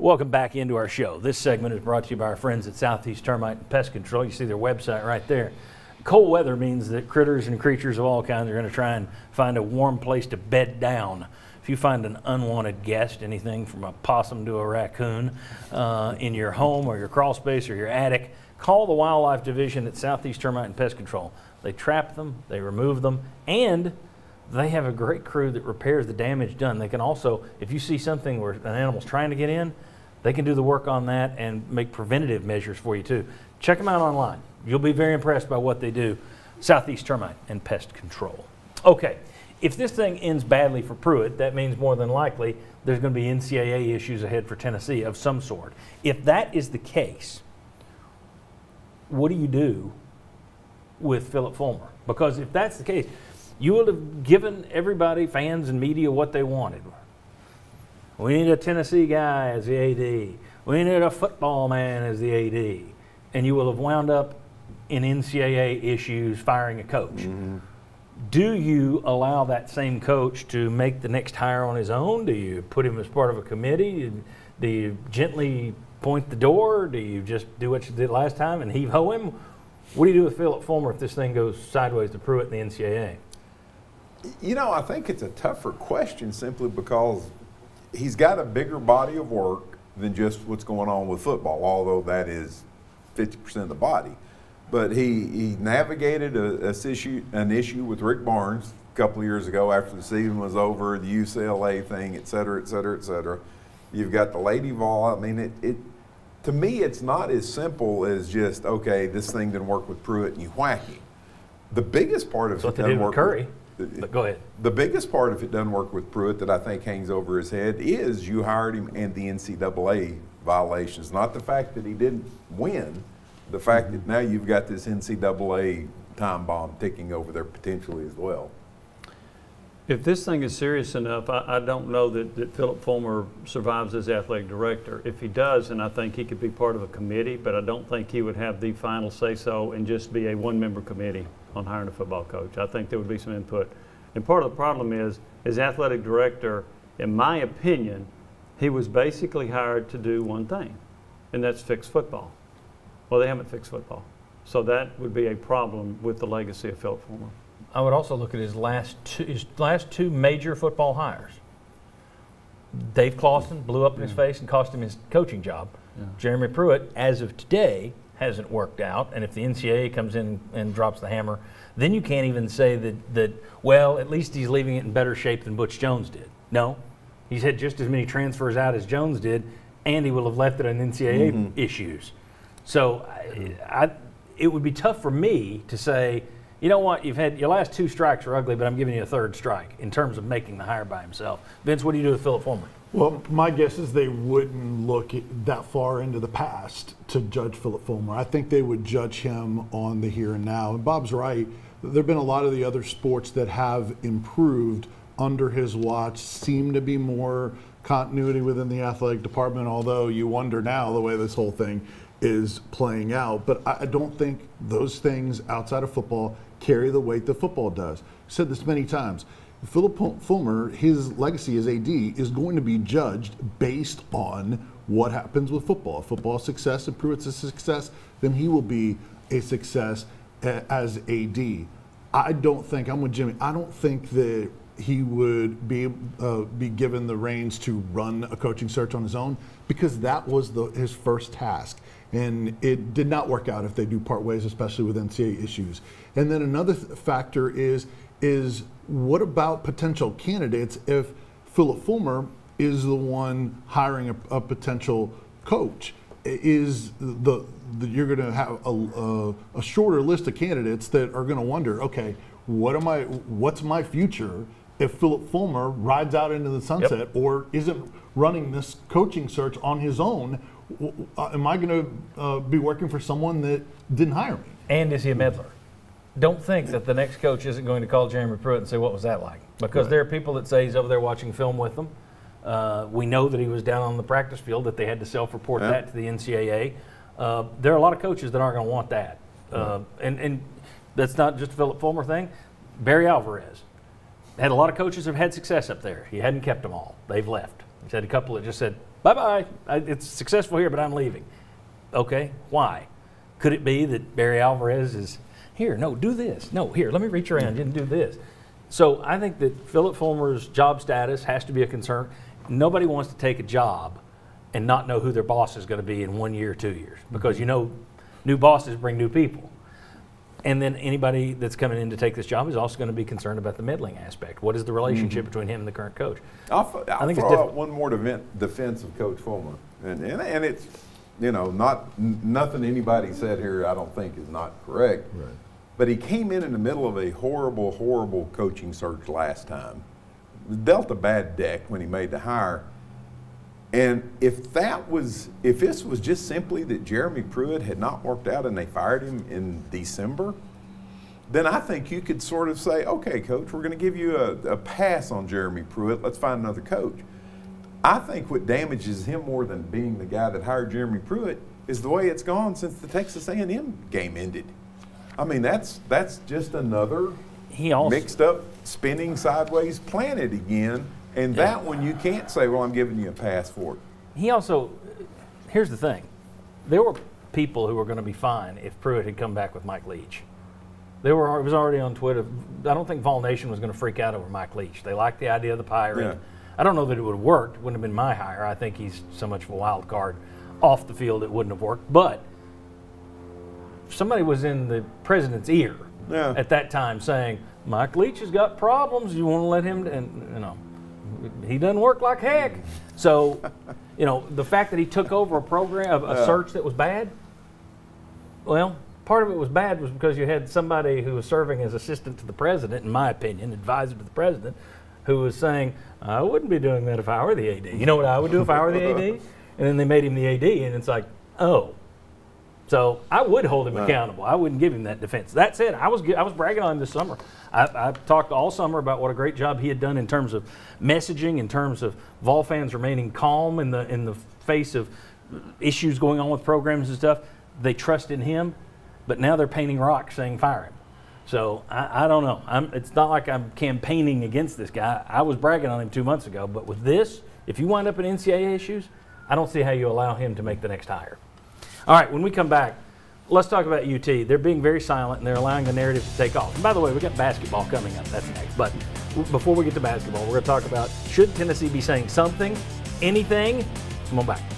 Welcome back into our show. This segment is brought to you by our friends at Southeast Termite and Pest Control. You see their website right there. Cold weather means that critters and creatures of all kinds are going to try and find a warm place to bed down. If you find an unwanted guest, anything from a possum to a raccoon, uh, in your home or your crawl space or your attic, call the Wildlife Division at Southeast Termite and Pest Control. They trap them, they remove them, and they have a great crew that repairs the damage done. They can also, if you see something where an animal's trying to get in, they can do the work on that and make preventative measures for you too. Check them out online. You'll be very impressed by what they do. Southeast Termite and Pest Control. Okay, if this thing ends badly for Pruitt, that means more than likely there's going to be NCAA issues ahead for Tennessee of some sort. If that is the case, what do you do with Phillip Fulmer? Because if that's the case, you would have given everybody, fans and media, what they wanted. We need a Tennessee guy as the AD. We need a football man as the AD. And you will have wound up in NCAA issues firing a coach. Mm-hmm. Do you allow that same coach to make the next hire on his own? Do you put him as part of a committee? Do you gently point the door? Do you just do what you did last time and heave ho him? What do you do with Phillip Fulmer if this thing goes sideways to Pruitt in the NCAA? You know, I think it's a tougher question simply because he's got a bigger body of work than just what's going on with football, although that is 50% of the body. But he, he navigated a, a issue, an issue with Rick Barnes a couple of years ago after the season was over, the UCLA thing, et cetera, et cetera, et cetera. You've got the Lady Vol. I mean, it, it to me, it's not as simple as just, okay, this thing didn't work with Pruitt and you whack him. The biggest part of That's it what they did with Curry. With, but go ahead. The biggest part, if it doesn't work with Pruitt, that I think hangs over his head is you hired him and the NCAA violations. Not the fact that he didn't win, the fact that now you've got this NCAA time bomb ticking over there potentially as well. If this thing is serious enough, I, I don't know that, that Phillip Fulmer survives as athletic director. If he does, then I think he could be part of a committee, but I don't think he would have the final say so and just be a one member committee on hiring a football coach. I think there would be some input. And part of the problem is, as athletic director, in my opinion, he was basically hired to do one thing, and that's fix football. Well, they haven't fixed football. So that would be a problem with the legacy of Phillip Fulmer. I would also look at his last two, his last two major football hires. Dave Clawson blew up in his face and cost him his coaching job. Yeah. Jeremy Pruitt, as of today, hasn't worked out, and if the NCAA comes in and drops the hammer, then you can't even say that, that well, at least he's leaving it in better shape than Butch Jones did. No, he's had just as many transfers out as Jones did, and he will have left it on NCAA mm-hmm. issues. So I, I, it would be tough for me to say, you know what, you've had your last two strikes are ugly, but I'm giving you a third strike in terms of making the hire by himself. Vince, what do you do with Phillip Fulmer? Well, my guess is they wouldn't look that far into the past to judge Phillip Fulmer. I think they would judge him on the here and now. And Bob's right. There have been a lot of the other sports that have improved under his watch, seem to be more continuity within the athletic department, although you wonder now the way this whole thing is playing out. But I don't think those things outside of football carry the weight that football does. I've said this many times. Phillip Fulmer, his legacy as AD is going to be judged based on what happens with football. If football success and Pruitt's a success, then he will be a success as AD. I don't think I'm with Jimmy. I don't think that he would be uh, be given the reins to run a coaching search on his own because that was the, his first task, and it did not work out if they do part ways, especially with NCAA issues. And then another th- factor is is what about potential candidates if Phillip Fulmer is the one hiring a, a potential coach? Is the, the you're going to have a, a, a, shorter list of candidates that are going to wonder, okay, what am I? What's my future if Phillip Fulmer rides out into the sunset yep. or isn't running this coaching search on his own? Am I going to uh, be working for someone that didn't hire me? And is he a meddler? don't think that the next coach isn't going to call Jeremy Pruitt and say, "What was that like?" Because right. there are people that say he's over there watching film with them. Uh, we know that he was down on the practice field; that they had to self-report yeah. that to the NCAA. Uh, there are a lot of coaches that aren't going to want that, uh, and and that's not just a Phillip Fulmer thing. Barry Alvarez had a lot of coaches have had success up there. He hadn't kept them all; they've left. He's had a couple that just said, bye bye. It's successful here, but I'm leaving. Okay, why? Could it be that Barry Alvarez is here? No, do this. No, here, let me reach around and do this. So I think that Phillip Fulmer's job status has to be a concern. Nobody wants to take a job and not know who their boss is going to be in one year, two years, because you know, new bosses bring new people. And then anybody that's coming in to take this job is also going to be concerned about the middling aspect. What is the relationship mm-hmm. between him and the current coach? I'll, f- I'll think it's throw different. out one more defen- defense of Coach Fulmer, and, and, and it's, you know, not n- nothing anybody said here. I don't think is not correct. Right. But he came in in the middle of a horrible, horrible coaching search last time. Dealt a bad deck when he made the hire. And if that was, if this was just simply that Jeremy Pruitt had not worked out and they fired him in December, then I think you could sort of say, okay, coach, we're going to give you a, a pass on Jeremy Pruitt. Let's find another coach. I think what damages him more than being the guy that hired Jeremy Pruitt is the way it's gone since the Texas A&M game ended. I mean, that's that's just another He also mixed up, spinning sideways planet again. And that one you can't say, well, I'm giving you a pass for it. he also here's the thing. There were people who were going to be fine if pruitt had come back with mike leach. They were it was already on twitter. I don't think vol nation was going to freak out over mike leach. They liked the idea of the pirate. Yeah. i don't know that it would have worked. Wouldn't have been my hire. I think he's so much of a wild card off the field it wouldn't have worked. But somebody was in the president's ear Yeah. at that time saying mike leach has got problems. You want to let him and you know he doesn't work like heck. So, you know, the fact that he took over a program, a, a search that was bad, well, part of it was bad was because you had somebody who was serving as assistant to the president, in my opinion, advisor to the president, who was saying, I wouldn't be doing that if I were the AD. You know what I would do if I were the AD? And then they made him the AD, and it's like, oh. So I would hold him accountable. I wouldn't give him that defense. That said, I was I was bragging on him this summer. I, I talked all summer about what a great job he had done in terms of messaging, in terms of Vol fans remaining calm in the in the face of issues going on with programs and stuff. They trust in him, but now they're painting rocks saying fire him. So I, I don't know. I'm, it's not like I'm campaigning against this guy. I was bragging on him two months ago, but with this, if you wind up in NCAA issues, I don't see how you allow him to make the next hire. All right, when we come back, let's talk about UT. They're being very silent and they're allowing the narrative to take off. And by the way, we got basketball coming up. That's next. But before we get to basketball, we're going to talk about should Tennessee be saying something, anything? Come on back.